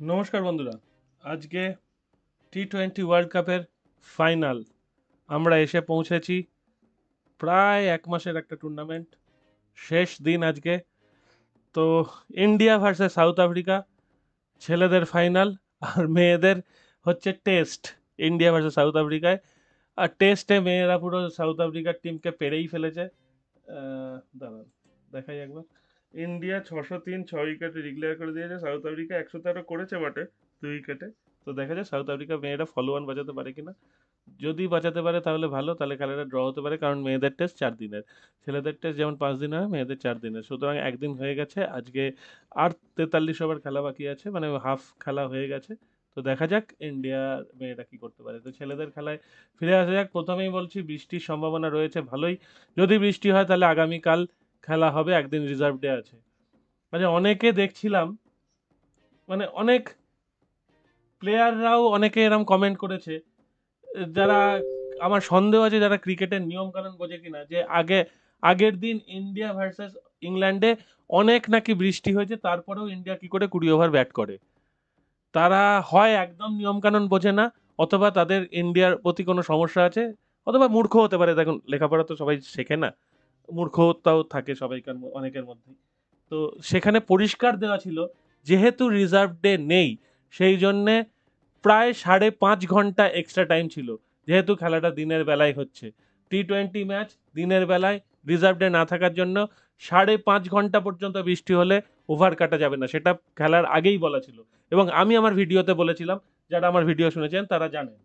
নমস্কার বন্ধুরা। আজকে টি টোয়েন্টি ওয়ার্ল্ড কাপের ফাইনাল আমরা এসে পৌঁছেছি প্রায় এক মাসের একটা টুর্নামেন্ট শেষ দিন আজকে। তো ইন্ডিয়া ভার্সেস সাউথ আফ্রিকা ছেলেদের ফাইনাল আর মেয়েদের হচ্ছে টেস্ট ইন্ডিয়া ভার্সেস সাউথ আফ্রিকায় আর টেস্টে মেয়েরা পুরো সাউথ আফ্রিকার টিমকে পেরেই ফেলেছে। দাঁড়ান দেখাই একবার। ইন্ডিয়া ছশো তিন, ছয় উইকেটে ডিক্লেয়ার করে দিয়েছে। সাউথ আফ্রিকা একশো তেরো করেছে বটে, দুই উইকেটে। তো দেখা যায় সাউথ আফ্রিকা মেয়েরা ফলো ওয়ান বাঁচাতে পারে কিনা। যদি বাঁচাতে পারে তাহলে ভালো, তাহলে খেলাটা ড্র হতে পারে, কারণ মেয়েদের টেস্ট চার দিনের। ছেলেদের টেস্ট যেমন পাঁচ দিন হয়, মেয়েদের চার দিনের। সুতরাং একদিন হয়ে গেছে, আজকে আর তেতাল্লিশ ওভার খেলা বাকি আছে মানে হাফ খেলা হয়ে গেছে। তো দেখা যাক ইন্ডিয়া মেয়েরা কি করতে পারে। তো ছেলেদের খেলায় ফিরে আসা যাক। প্রথমেই বলছি, বৃষ্টির সম্ভাবনা রয়েছে ভালোই। যদি বৃষ্টি হয় তাহলে আগামীকাল খেলা হবে, একদিন রিজার্ভ ডে আছে। মানে অনেকে দেখছিলাম মানে অনেক প্লেয়াররাও অনেকে এরম কমেন্ট করেছে, যারা আমার সন্দেহ আছে যারা ক্রিকেটের নিয়ম কানুন বোঝে কিনা, যে আগে, আগের দিন ইন্ডিয়া ভার্সেস ইংল্যান্ডে অনেক নাকি বৃষ্টি হয়েছে, তারপরেও ইন্ডিয়া কি করে কুড়ি ওভার ব্যাট করে? তারা হয় একদম নিয়ম কানুন বোঝে না, অথবা তাদের ইন্ডিয়ার প্রতি কোনো সমস্যা আছে, অথবা মূর্খ হতে পারে। দেখুন, লেখাপড়া তো সবাই শেখে না। মূর্খতাও থাকে সবাইকার অনেকের মধ্যেই। তো সেখানে পরিষ্কার দেওয়া ছিল, যেহেতু রিজার্ভ ডে নেই, সেই জন্যে প্রায় সাড়ে পাঁচ ঘণ্টা এক্সট্রা টাইম ছিল, যেহেতু খেলাটা দিনের বেলায় হচ্ছে। টি টোয়েন্টি ম্যাচ দিনের বেলায় রিজার্ভ ডে না থাকার জন্য সাড়ে পাঁচ ঘণ্টা পর্যন্ত বৃষ্টি হলে ওভার কাটা যাবে না, সেটা খেলার আগেই বলা ছিল। এবং আমি আমার ভিডিওতে বলেছিলাম, যারা আমার ভিডিও শুনেছেন তারা জানেন।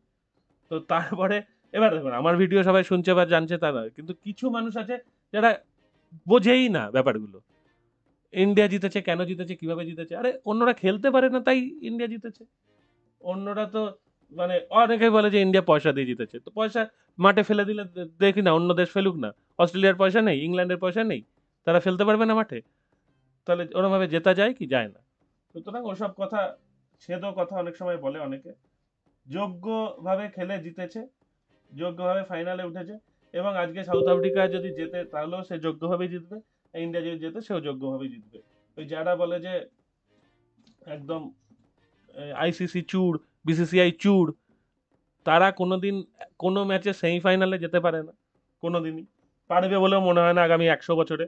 তো তারপরে, এবার দেখুন, আমার ভিডিও সবাই শুনছে বা জানছে তারা কিন্তু কিছু মানুষ আছে যারা বোঝেই না ব্যাপারগুলো। ইন্ডিয়া জিতেছে, কেন জিতেছে, কীভাবে জিতেছে? আরে, অন্যরা খেলতে পারে না, তাই ইন্ডিয়া জিতেছে। অন্যরা তো মানে অনেকেই বলে যে ইন্ডিয়া পয়সা দিয়ে জিতেছে। তো পয়সা মাঠে ফেলে দিলে দেখি না, অন্য দেশ ফেলুক না। অস্ট্রেলিয়ার পয়সা নেই, ইংল্যান্ডের পয়সা নেই। তারা ফেলতে পারবে না মাঠে। তাহলে ওরমভাবে জেতা যায় কি? যায় না। সুতরাং ওসব কথা ছেদো কথা অনেক সময় বলে অনেকে। যোগ্যভাবে খেলে জিতেছে, যোগ্যভাবে ফাইনালে উঠেছে। এবং আজকে সাউথ আফ্রিকা যদি জেতে, তাহলেও সে যোগ্যভাবেই জিতবে। ইন্ডিয়া যদি জেতে, সেও যোগ্যভাবেই জিতবে। ওই যারা বলে যে একদম আইসিসি চুড় বিসিসিআই চুড় তারা কোনোদিন, কোনো ম্যাচে সেমিফাইনালে যেতে পারে না, কোনোদিনই। পারবে বলেও মনে হয় না আগামী একশো বছরে।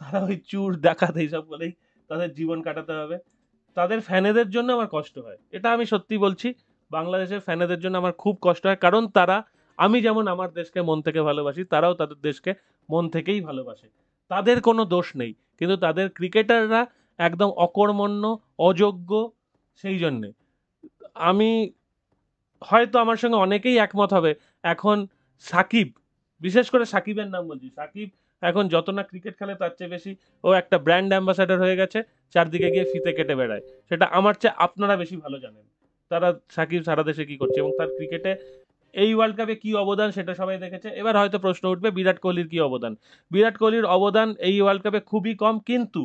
তারা ওই চুর, ডাকাত এইসব বলেই তাদের জীবন কাটাতে হবে। তাদের ফ্যানেদের জন্য আমার কষ্ট হয়। এটা আমি সত্যি বলছি। বাংলাদেশের ফ্যানেদের জন্য আমার খুব কষ্ট হয়। কারণ তারা আমি যেমন আমার দেশকে মন থেকে ভালোবাসি, তারাও তাদের দেশকে মন থেকেই ভালোবাসে। তাদের কোনো দোষ নেই, কিন্তু তাদের ক্রিকেটাররা একদম অকর্মণ্য, অযোগ্য, সেই জন্যে। আমি হয়তো আমার সঙ্গে অনেকেই একমত হবে। এখন সাকিব, বিশেষ করে সাকিবের নাম বলছি। সাকিব এখন যত না ক্রিকেট খেলে, তার চেয়ে বেশি ও একটা ব্র্যান্ড অ্যাম্বাসাডার হয়ে গেছে, চারদিকে গিয়ে ফিতে কেটে বেড়ায়। সেটা আমার চেয়ে আপনারা বেশি ভালো জানেন। তারা সাকিব সারা দেশে কি করছে এবং তার ক্রিকেটে এই ওয়ার্ল্ড কাপে কি অবদান সেটা সবাই দেখেছে। এবার হয়তো প্রশ্ন উঠবে, বিরাট কোহলির কি অবদান? বিরাট কোহলির অবদান এই ওয়ার্ল্ড কাপে খুবই কম, কিন্তু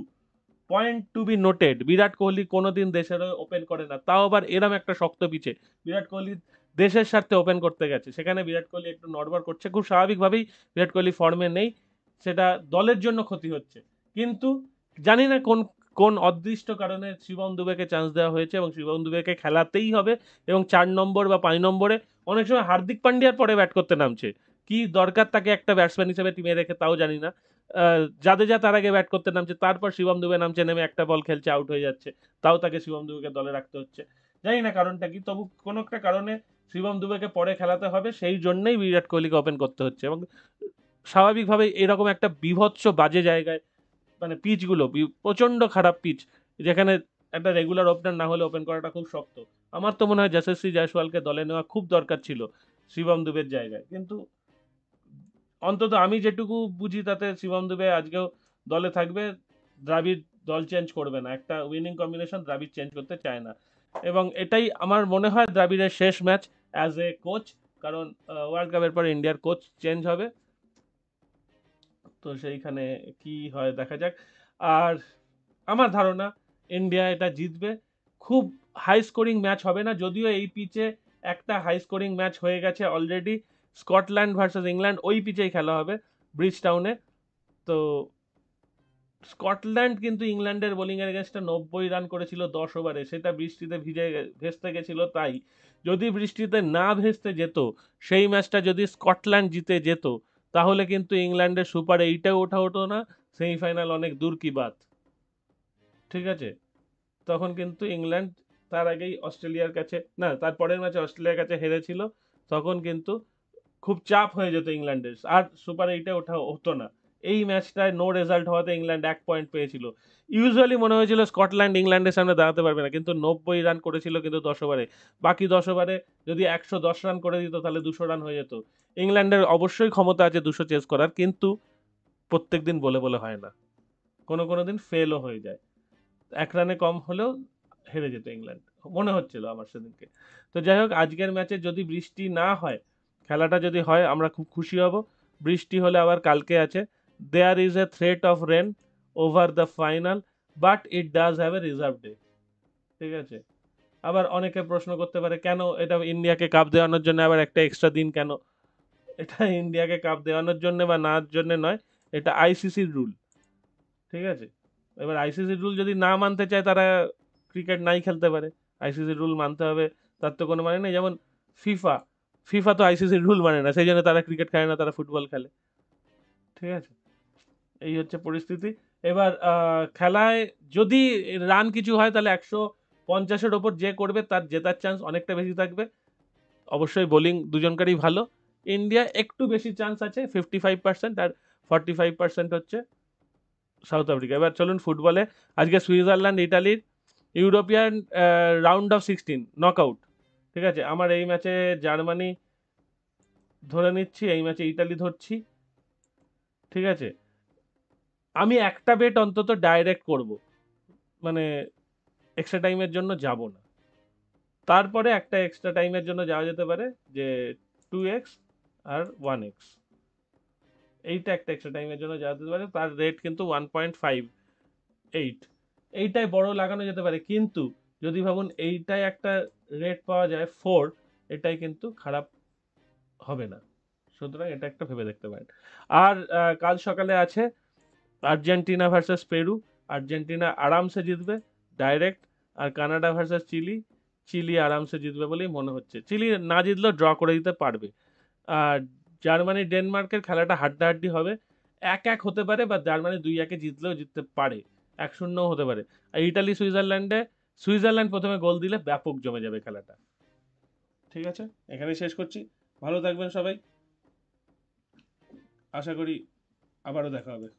point to be noted Virat Kohli কোনোদিন দেশের ওপেন করে না। তাও আবার এরম একটা শক্ত পিছে বিরাট কোহলি দেশের স্বার্থে ওপেন করতে গেছে। সেখানে বিরাট কোহলি একটু নড়বড় করছে। খুব স্বাভাবিকভাবেই বিরাট কোহলি ফর্মে নেই। সেটা দলের জন্য ক্ষতি হচ্ছে। কিন্তু জানি না কোন কোন অদৃষ্ট কারণে শিবম দুবেকে চান্স দেওয়া হয়েছে এবং শিবম দুবেকে খেলাতেই হবে এবং চার নম্বর বা পাঁচ নম্বরে অনেক সময় হার্দিক পান্ডিয়ার পরে ব্যাট করতে নামছে। কি দরকার তাকে একটা ব্যাটসম্যান হিসেবে টিমে রেখে তাও জানি না। জাদেজা তার আগে ব্যাট করতে নামছে, তারপর শিবম দুবে নামছে, নেমে একটা বল খেলছে আউট হয়ে যাচ্ছে। তাও তাকে শিবম দুবেকে দলে রাখতে হচ্ছে। জানি না কারণটা কি, তবু কোনো একটা কারণে শিবম দুবেকে পরে খেলাতে হবে, সেই জন্যই বিরাট কোহলিকে ওপেন করতে হচ্ছে এবং স্বাভাবিকভাবে এরকম একটা বিভৎস বাজে জায়গায় মানে পিচগুলো প্রচণ্ড খারাপ পিচ যেখানে একটা রেগুলার ওপেনার না হলে ওপেন করাটা খুব শক্ত। আমার তো মনে হয় যশস্বী জয়সওয়ালকে দলে নেওয়া খুব দরকার ছিল, শিবম দুবের জায়গায়। কিন্তু অন্তত আমি যেটুকু বুঝি তাতে শিবম দুবে আজকেও দলে থাকবে, দ্রাবিড় দল চেঞ্জ করবে না। একটা উইনিং কম্বিনেশন দ্রাবিড় চেঞ্জ করতে চায় না। এবং এটাই আমার মনে হয় দ্রাবিড়ের শেষ ম্যাচ অ্যাজ এ কোচ কারণ ওয়ার্ল্ড কাপের পর ইন্ডিয়ার কোচ চেঞ্জ হবে। তো সেইখানে কি হয় দেখা যাক। আর আমার ধারণা ইন্ডিয়া এটা জিতবে। খুব হাই স্কোরিং ম্যাচ হবে না, যদিও এই পিচে একটা হাই স্কোরিং ম্যাচ হয়ে গেছে অলরেডি স্কটল্যান্ড ভার্সেস ইংল্যান্ড ওই পিচেই খেলা হবে ব্রিজ টাউনে তো স্কটল্যান্ড কিন্তু ইংল্যান্ডের বোলিং এর এগেনস্টে নব্বই রান করেছিল দশ ওভারে সেটা বৃষ্টিতে ভিজে ভেস্তে গেছিল তাই। যদি বৃষ্টিতে না ভেস্তে যেত, সেই ম্যাচটা যদি স্কটল্যান্ড জিতে যেত তাহলে কিন্তু ইংল্যান্ডের সুপার এইটা ওঠা হতো না, সেমিফাইনাল অনেক দূর কি বাত। ঠিক আছে? তখন কিন্তু ইংল্যান্ড তার আগেই অস্ট্রেলিয়ার কাছে, না, তার পরের ম্যাচে অস্ট্রেলিয়ার কাছে হেরেছিল, তখন কিন্তু খুব চাপ হয়ে যেত ইংল্যান্ডের। আর সুপার এইটা ওঠা হতো না। এই ম্যাচটায় নো রেজাল্ট হওয়াতে ইংল্যান্ড এক পয়েন্ট পেয়েছিল। ইউজুয়ালি মনে হয়েছিল স্কটল্যান্ড ইংল্যান্ডের সামনে দাঁড়াতে পারবে না, কিন্তু নব্বই রান করেছিল কিন্তু দশ ওভারে বাকি দশ ওভারে যদি একশো দশ রান করে দিত তাহলে দুশো রান হয়ে যেত। ইংল্যান্ডের অবশ্যই ক্ষমতা আছে দুশো চেস করার, কিন্তু প্রত্যেক দিন বলে বলে হয় না। কোনো কোনো দিন ফেলও হয়ে যায়। এক রানে কম হলেও হেরে যেত ইংল্যান্ড। মনে হচ্ছিল আমার সেদিনকে। তো যাই হোক, আজকের ম্যাচে যদি বৃষ্টি না হয়, খেলাটা যদি হয়, আমরা খুব খুশি হব। বৃষ্টি হলে আবার কালকে আছে। There is a threat of rain over the final but it does have a reserve day ঠিক আছে? আবার অনেকে প্রশ্ন করতে পারে, কেন এটা ইন্ডিয়াকে কাপ দেওয়ানোর জন্য, আবার একটা এক্সট্রা দিন কেন? এটা ইন্ডিয়াকে কাপ দেওয়ানোর জন্য বা নার জন্য নয়, এটা আইসিসির রুল ঠিক আছে? এবার আইসিসির রুল যদি না মানতে চায়, তারা ক্রিকেট নাই খেলতে পারে। আইসিসির রুল মানতে হবে, তার তো কোনো মানে নেই। যেমন ফিফা ফিফা তো আইসিসির রুল মানে না, সেই জন্য তারা ক্রিকেট খেলে না, তারা ফুটবল খেলে। ঠিক আছে? এই হচ্ছে পরিস্থিতি। এবার খেলায় যদি রান কিছু হয়, তাহলে একশো পঞ্চাশের ওপর যে করবে, তার জেতার চান্স অনেকটা বেশি থাকবে। অবশ্যই বোলিং দুজনকারই ভালো। ইন্ডিয়া একটু বেশি চান্স আছে ফিফটি ফাইভ পার্সেন্ট আর ফর্টি ফাইভ পার্সেন্ট হচ্ছে সাউথ আফ্রিকা এবার চলুন ফুটবলে আজকে সুইজারল্যান্ড, ইটালির European round of sixteen knockout ঠিক আছে? আমার এই ম্যাচে জার্মানি ধরে নিচ্ছি, এই ম্যাচে ইটালি ধরছি। ঠিক আছে? আমি একটা বেট অন্তত ডাইরেক্ট করব। মানে এক্সট্রা টাইমের জন্য যাব না। তারপরে একটা এক্সট্রা টাইমের জন্য যাওয়া যেতে পারে যে টু এক্স আর ওয়ান এক্স এইটা একটা এক্সট্রা টাইমের জন্য যাওয়া যেতে পারে, তার রেট কিন্তু ওয়ান পয়েন্ট ফাইভ এইট এইটাই বড় লাগানো যেতে পারে, কিন্তু যদি ভাবুন এইটাই একটা রেট পাওয়া যায় ফোর এটাই কিন্তু খারাপ হবে না। সুতরাং এটা একটা ভেবে দেখতে পারেন। আর কাল সকালে আছে আর্জেন্টিনা ভার্সেস পেরু আর্জেন্টিনা আরামসে জিতবে ডাইরেক্ট আর কানাডা ভার্সেস চিলি চিলি আরামসে জিতবে বলেই মনে হচ্ছে। চিলি না জিতলেও ড্র করে দিতে পারবে। আর জার্মানি, ডেনমার্কের খেলাটা হাড্ডাহাড্ডি হবে। এক এক হতে পারে বা জার্মানি দুই একে জিতলেও জিততে পারে। এক শূন্যও হতে পারে। আর ইটালি, সুইজারল্যান্ডে, সুইজারল্যান্ড প্রথমে গোল দিলে ব্যাপক জমে যাবে খেলাটা। ঠিক আছে? এখানে শেষ করছি। ভালো থাকবেন সবাই। আশা করি আবারও দেখা হবে।